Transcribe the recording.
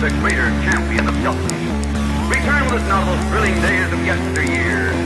the greater champion of justice. Return with us now to those thrilling days of yesteryear